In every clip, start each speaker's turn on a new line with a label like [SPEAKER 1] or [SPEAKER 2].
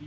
[SPEAKER 1] う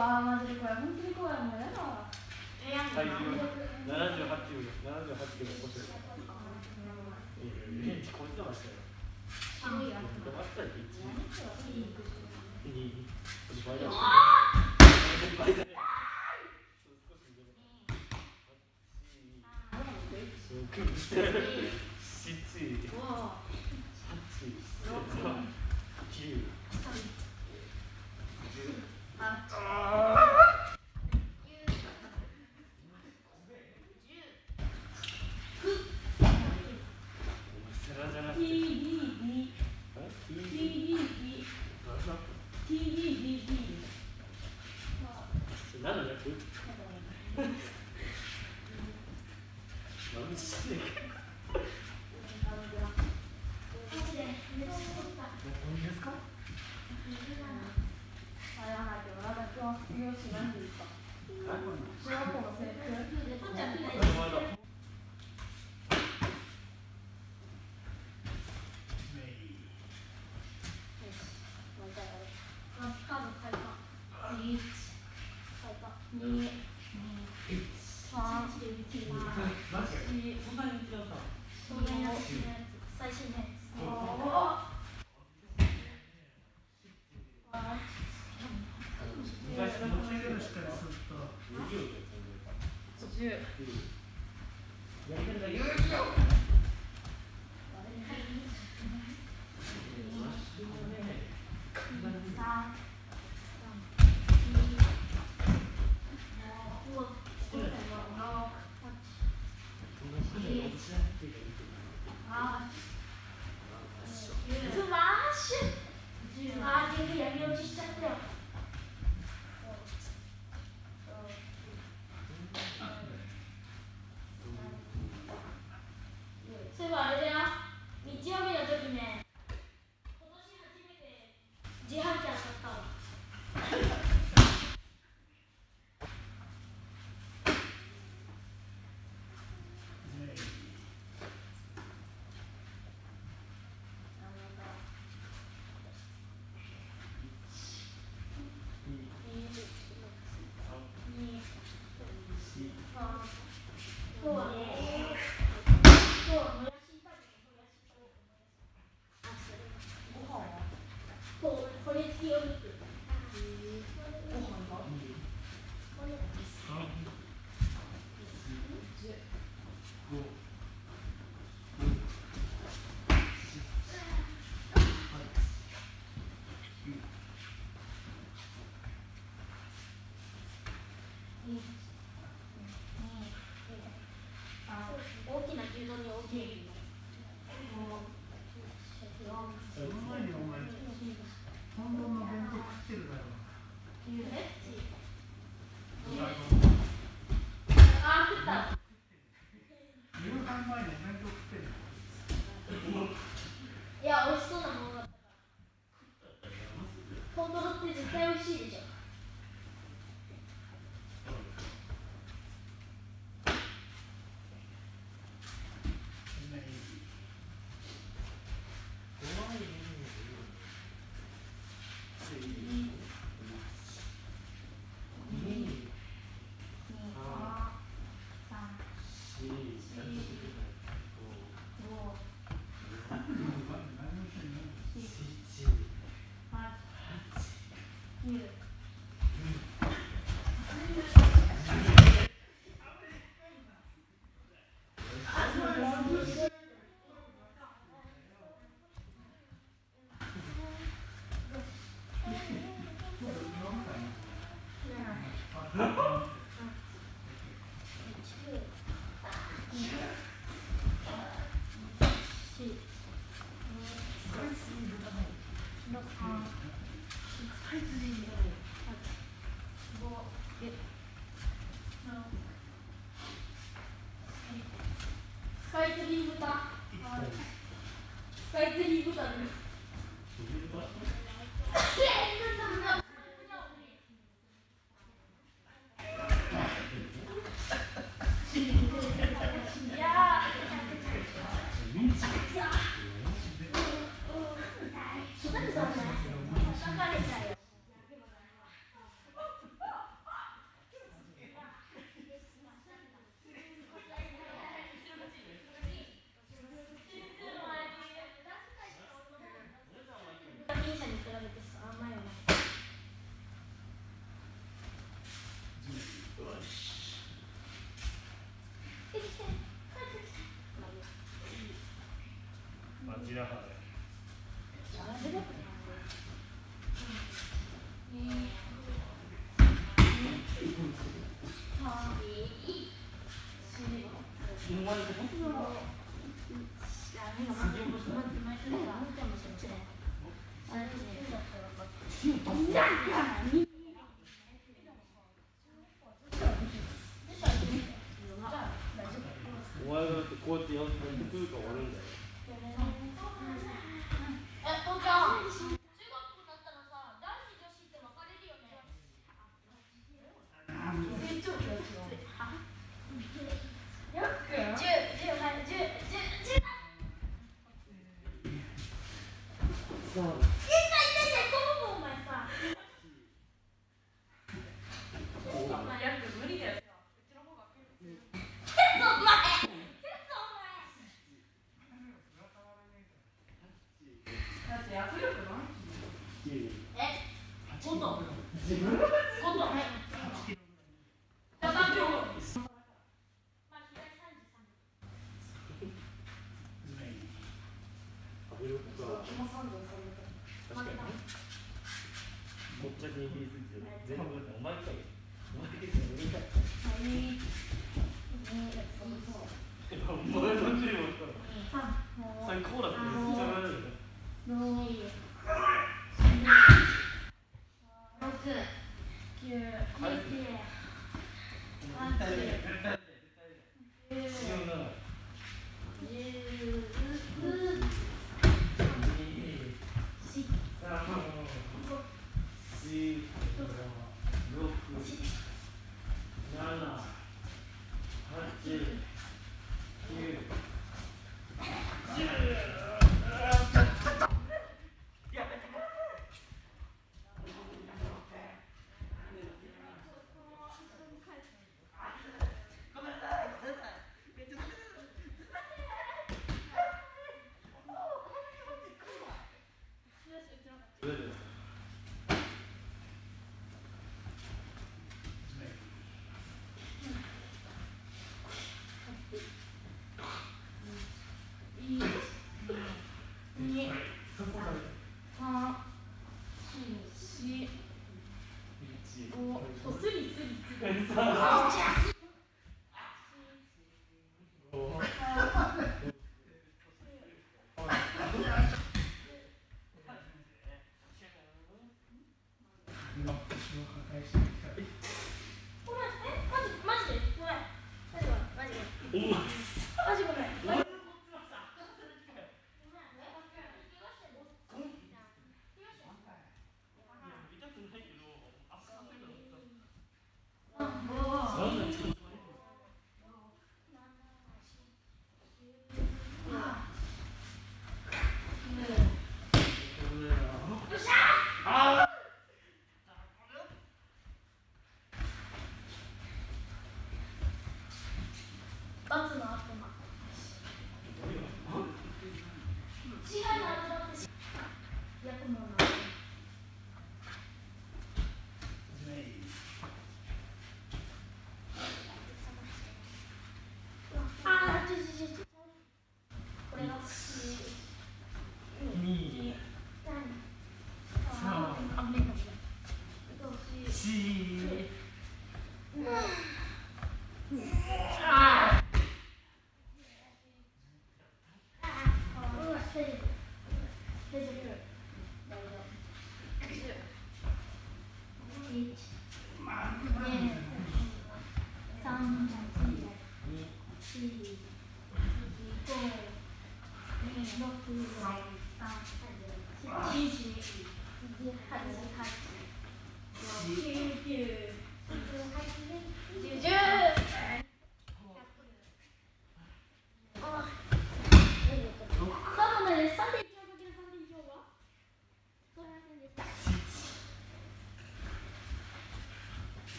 [SPEAKER 1] わーマジでこれ本当に怖い。もんやだわ
[SPEAKER 2] 78キロ78キロ落ちてるベンチこい。つのがしたよ飛ばしたら1 2 2倍だ倍だすごい。7 8 9世良じゃなくて
[SPEAKER 1] TDD
[SPEAKER 2] え
[SPEAKER 1] TDD
[SPEAKER 2] なんだ
[SPEAKER 1] TDDD
[SPEAKER 2] 何の略何してんの何ですか
[SPEAKER 1] あれはないけどまだ今日卒業しないんですか小学校の制服
[SPEAKER 2] お前だ
[SPEAKER 1] あカード書いた1書いた2 3 4最新のやつ
[SPEAKER 3] Who? ます。
[SPEAKER 1] 皆さ
[SPEAKER 2] んで。お前がこうやってやってくるか悪いんだよ。Vamos. 我我这里这里
[SPEAKER 1] 这礼 like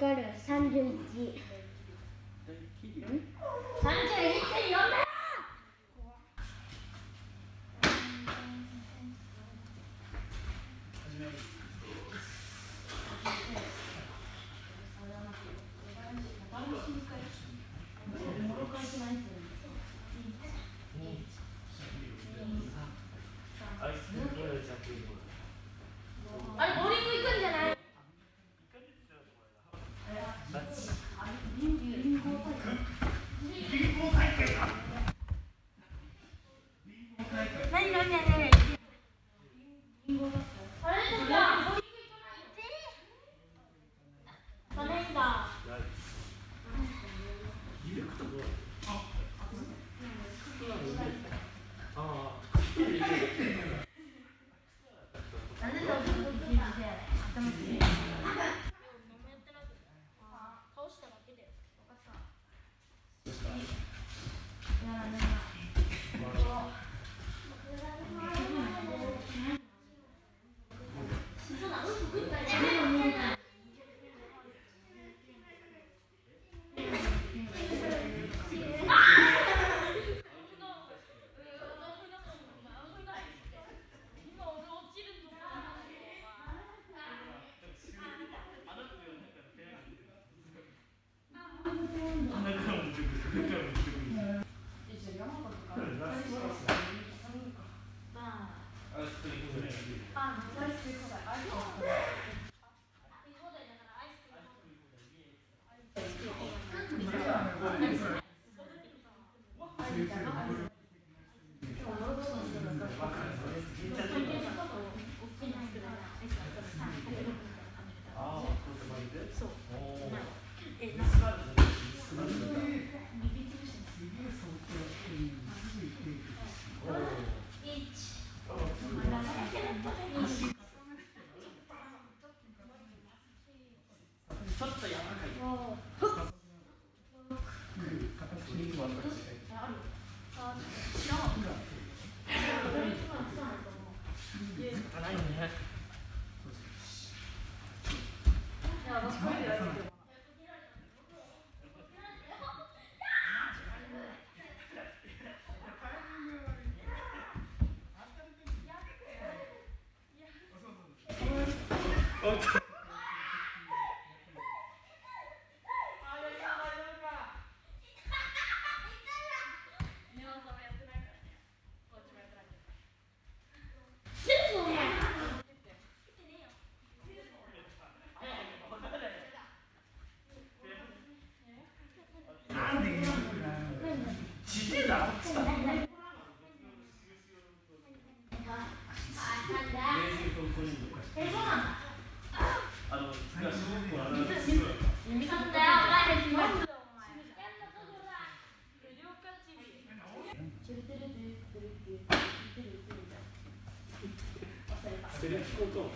[SPEAKER 1] Good. Good. Fuck 我靠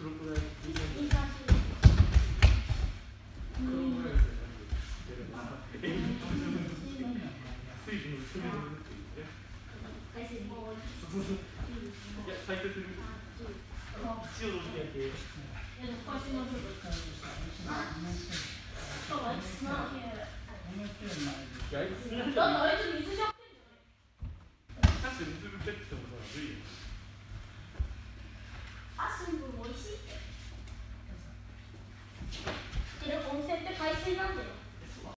[SPEAKER 1] scrupulous